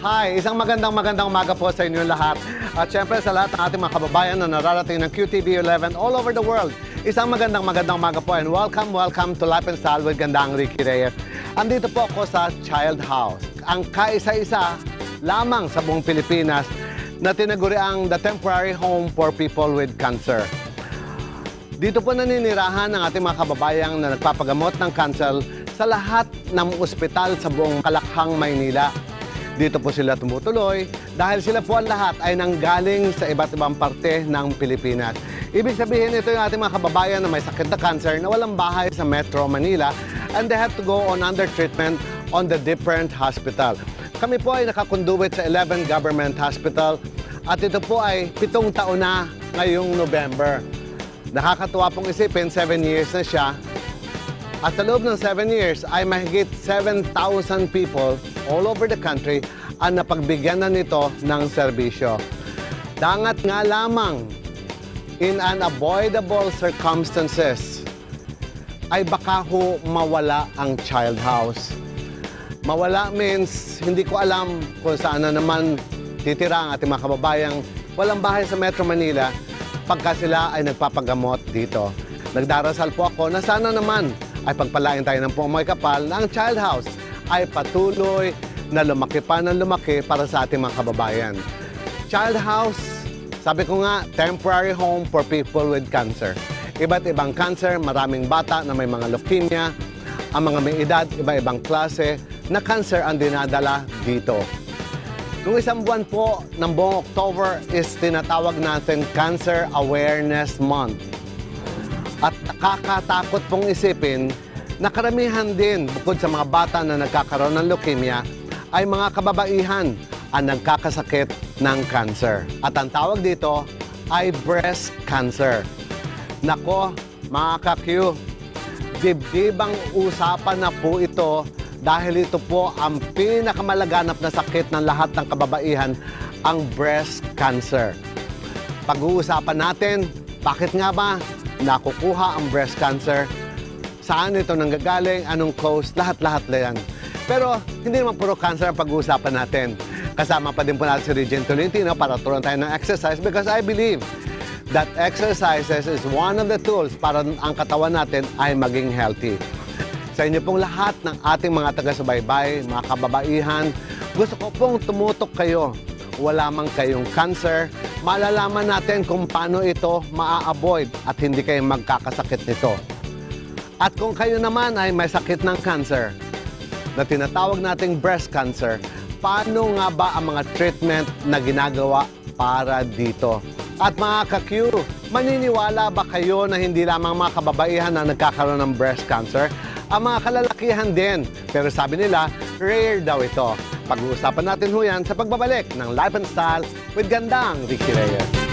Hi, isang magandang magandang umaga po sa inyo lahat. At syempre sa lahat ng ating mga kababayan na nararating ng QTV 11 all over the world. Isang magandang magandang umaga po and welcome, welcome to Life and Style with Gandang Ricky Reyes. Andito po ako sa Child House. Ang kaisa-isa lamang sa buong Pilipinas na tinaguri ang The Temporary Home for People with Cancer. Dito po naninirahan ang ating mga kababayang na nagpapagamot ng cancer sa lahat ng ospital sa buong Kalakhang, Maynila. Dito po sila tumutuloy dahil sila po ang lahat ay nanggaling sa iba't ibang parte ng Pilipinas. Ibig sabihin ito yung ating mga kababayan na may sakit na cancer na walang bahay sa Metro Manila and they have to go on under treatment on the different hospital. Kami po ay nakakonduit sa 11 government hospital at ito po ay pitong taon na ngayong November. Nakakatuwa pong isipin, 7 years na siya at sa loob ng 7 years ay mahigit 7,000 people all over the country ang napagbigyan na nito ng serbisyo. Dangat nga lamang in unavoidable circumstances ay baka ho mawala ang child house. Mawala means hindi ko alam kung saan na naman titira ang ating mga kababayang walang bahay sa Metro Manila pagka sila ay nagpapagamot dito. Nagdarasal po ako na sana naman ay pagpalain tayo ng pumoy kapal na ang child house ay patuloy na lumaki pa ng lumaki para sa ating mga kababayan. Child house, sabi ko nga, temporary home for people with cancer. Iba't ibang cancer, maraming bata na may mga leukemia, ang mga may edad, iba-ibang klase na cancer ang dinadala dito. Nung isang buwan po ng buong October is tinatawag natin Cancer Awareness Month. At nakakatakot pong isipin na karamihan din bukod sa mga bata na nagkakaroon ng leukemia ay mga kababaihan ang nagkakasakit ng cancer. At ang tawag dito ay breast cancer. Nako, mga ka-Q, dibdibang usapan na po ito dahil ito po ang pinakamalaganap na sakit ng lahat ng kababaihan, ang breast cancer. Pag-uusapan natin, bakit nga ba nakukuha ang breast cancer, saan ito nanggagaling, anong cause, lahat-lahat na yan. Pero hindi naman puro cancer ang pag-uusapan natin. Kasama pa din po natin si Regine Tolentino para turuan tayo ng exercise because I believe that exercises is one of the tools para ang katawan natin ay maging healthy. Sa inyo pong lahat ng ating mga taga-subaybay, mga kababaihan, gusto ko pong tumutok kayo. Wala mang kayong cancer, malalaman natin kung paano ito maa-avoid at hindi kayo magkakasakit nito. At kung kayo naman ay may sakit ng cancer na tinatawag nating breast cancer, paano nga ba ang mga treatment na ginagawa para dito? At mga ka-Q, maniniwala ba kayo na hindi lamang mga kababaihan na nagkakaroon ng breast cancer? Ang mga kalalakihan din. Pero sabi nila, rare daw ito. Pag-uusapan natin ho yan sa pagbabalik ng Life and Style with Gandang Ricky Reyes.